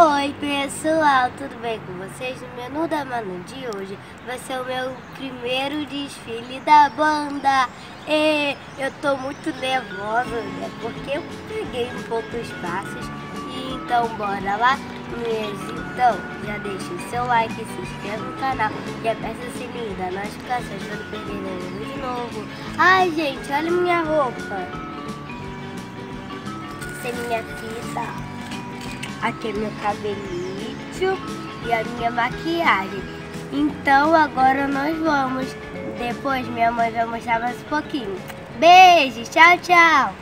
Oi pessoal, tudo bem com vocês? O menu da Manu de hoje vai ser o meu primeiro desfile da banda E eu tô muito nervosa, né? Porque eu peguei um pouco os passos e Então bora lá? Mas então, já deixa o seu like, se inscreve no canal e aperta o sininho da notificação para não perder nenhum de novo Ai gente, olha minha roupa Essa é minha fita aqui é meu cabelinho e a minha maquiagem. Então agora nós vamos. Depois minha mãe vai mostrar mais um pouquinho. Beijo, tchau, tchau.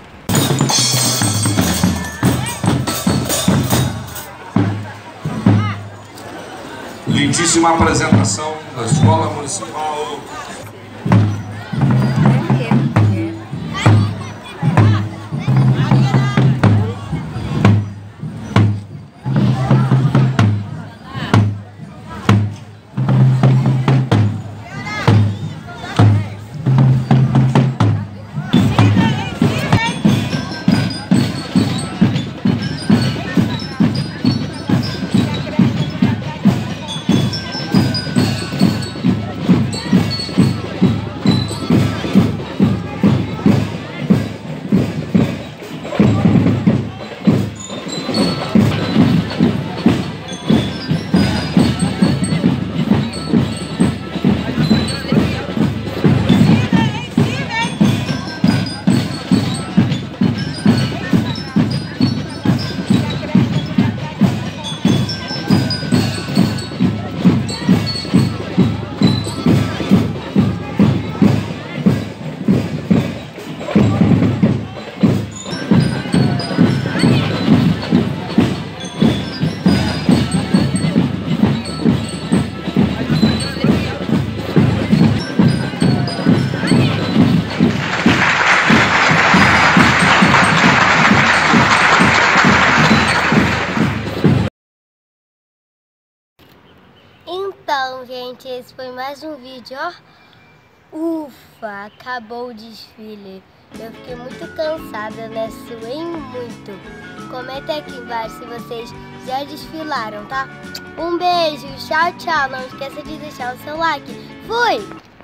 Lindíssima apresentação da Escola Municipal Então, gente, esse foi mais um vídeo, ó. Ufa, acabou o desfile. Eu fiquei muito cansada, né? Suei muito. Comenta aqui embaixo se vocês já desfilaram, tá? Um beijo, tchau, tchau. Não esqueça de deixar o seu like. Fui!